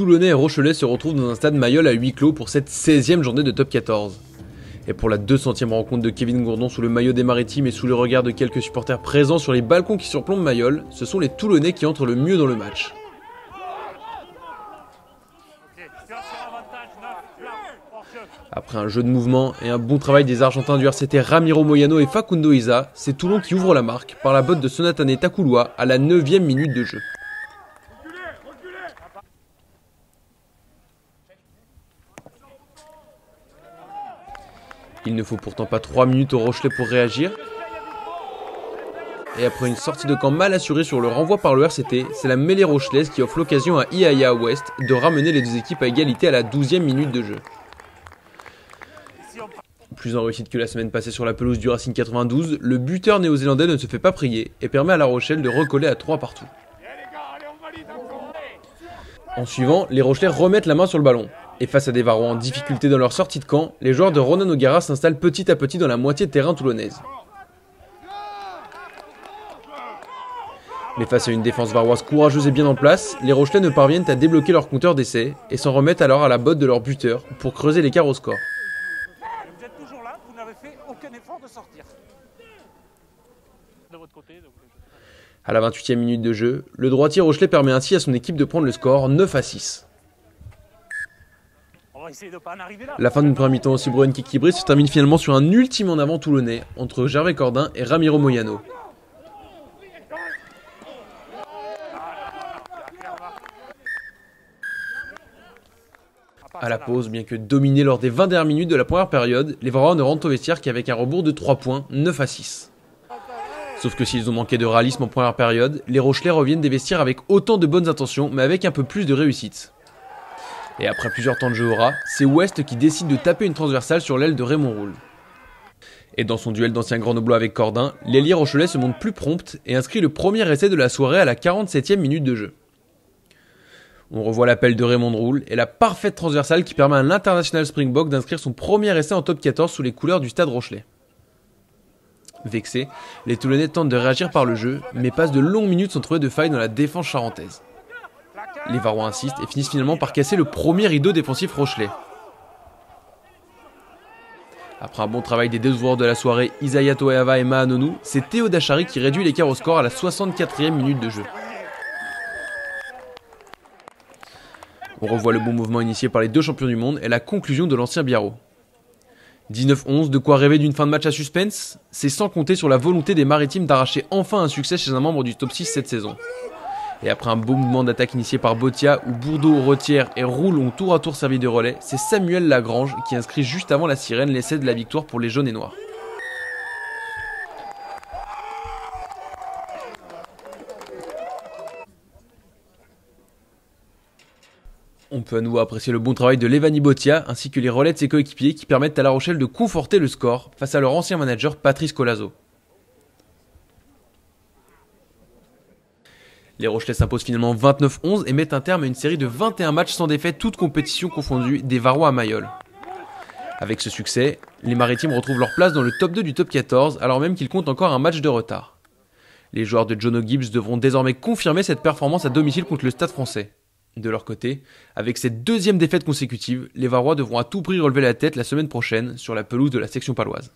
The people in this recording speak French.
Toulonnais et Rochelais se retrouvent dans un stade Mayol à huis clos pour cette 16e journée de top 14. Et pour la 200e rencontre de Kevin Gourdon sous le maillot des Maritimes et sous le regard de quelques supporters présents sur les balcons qui surplombent Mayol, ce sont les Toulonnais qui entrent le mieux dans le match. Après un jeu de mouvement et un bon travail des Argentins du RCT Ramiro Moyano et Facundo Isa, c'est Toulon qui ouvre la marque par la botte de Sonatane Takuloa à la 9ème minute de jeu. Il ne faut pourtant pas 3 minutes au Rochelet pour réagir. Et après une sortie de camp mal assurée sur le renvoi par le RCT, c'est la mêlée rochelaise qui offre l'occasion à Iaya West de ramener les deux équipes à égalité à la 12e minute de jeu. Plus en réussite que la semaine passée sur la pelouse du Racing 92, le buteur néo-zélandais ne se fait pas prier et permet à La Rochelle de recoller à 3 partout. En suivant, les Rochelais remettent la main sur le ballon. Et face à des Varois en difficulté dans leur sortie de camp, les joueurs de Ronan O'Gara s'installent petit à petit dans la moitié de terrain toulonnaise. Mais face à une défense varoise courageuse et bien en place, les Rochelais ne parviennent à débloquer leur compteur d'essai et s'en remettent alors à la botte de leur buteur pour creuser l'écart au score. À la 28e minute de jeu, le droitier Rochelet permet ainsi à son équipe de prendre le score 9 à 6. La fin d'une première mi-temps aussi brune qu'équilibrée se termine finalement sur un ultime en avant toulonnais entre Gervais Cordin et Ramiro Moyano. À la pause, bien que dominés lors des 20 dernières minutes de la première période, les Varois ne rentrent au vestiaire qu'avec un rebours de 3 points, 9 à 6. Sauf que s'ils ont manqué de réalisme en première période, les Rochelais reviennent des vestiaires avec autant de bonnes intentions, mais avec un peu plus de réussite. Et après plusieurs temps de jeu au c'est West qui décide de taper une transversale sur l'aile de Raymond Roule. Et dans son duel d'ancien grenoblois avec Cordin, l'ailier Rochelais se montre plus prompte et inscrit le premier essai de la soirée à la 47e minute de jeu. On revoit l'appel de Raymond Roule et la parfaite transversale qui permet à l'international Springbok d'inscrire son premier essai en top 14 sous les couleurs du stade Rochelet. Vexés, les Toulonnais tentent de réagir par le jeu, mais passent de longues minutes sans trouver de faille dans la défense charentaise. Les Varois insistent et finissent finalement par casser le premier rideau défensif Rochelet. Après un bon travail des deux joueurs de la soirée, Isaiah Toeava et Mahanonou, c'est Théo Dachary qui réduit l'écart au score à la 64e minute de jeu. On revoit le bon mouvement initié par les deux champions du monde et la conclusion de l'ancien Biarro. 19-11, de quoi rêver d'une fin de match à suspense? C'est sans compter sur la volonté des maritimes d'arracher enfin un succès chez un membre du top 6 cette saison. Et après un beau mouvement d'attaque initié par Botia, où Bourdeau, Retière et Roule ont tour à tour servi de relais, c'est Samuel Lagrange qui inscrit juste avant la sirène l'essai de la victoire pour les jaunes et noirs. On peut à nouveau apprécier le bon travail de Levani Botia ainsi que les relais de ses coéquipiers qui permettent à La Rochelle de conforter le score face à leur ancien manager Patrice Colazo. Les Rochelais s'imposent finalement 29-11 et mettent un terme à une série de 21 matchs sans défaite, toutes compétitions confondues, des Varois à Mayol. Avec ce succès, les Maritimes retrouvent leur place dans le top 2 du top 14 alors même qu'ils comptent encore un match de retard. Les joueurs de Jono Gibbs devront désormais confirmer cette performance à domicile contre le Stade français. De leur côté, avec cette deuxième défaite consécutive, les Varois devront à tout prix relever la tête la semaine prochaine sur la pelouse de la section paloise.